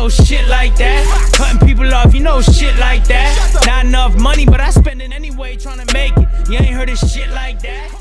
know shit like that. Cutting people off, you know shit like that. Not enough money, but I spend it anyway trying to make it. You ain't heard of shit like that.